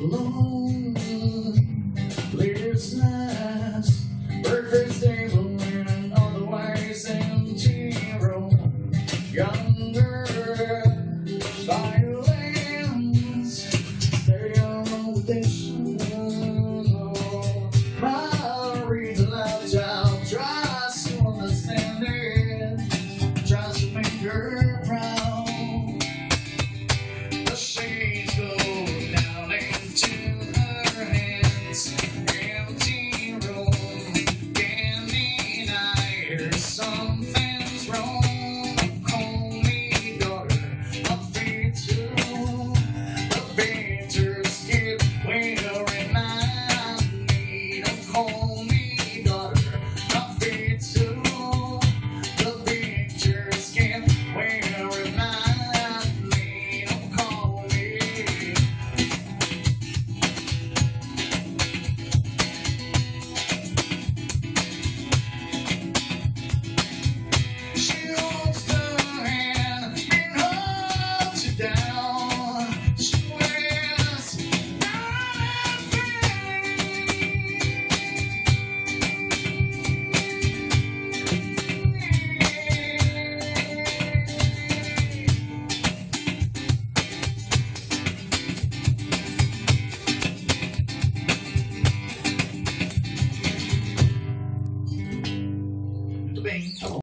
Lonely, there's nights, perfect stable, and otherwise empty room. moving